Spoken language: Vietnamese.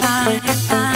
I, I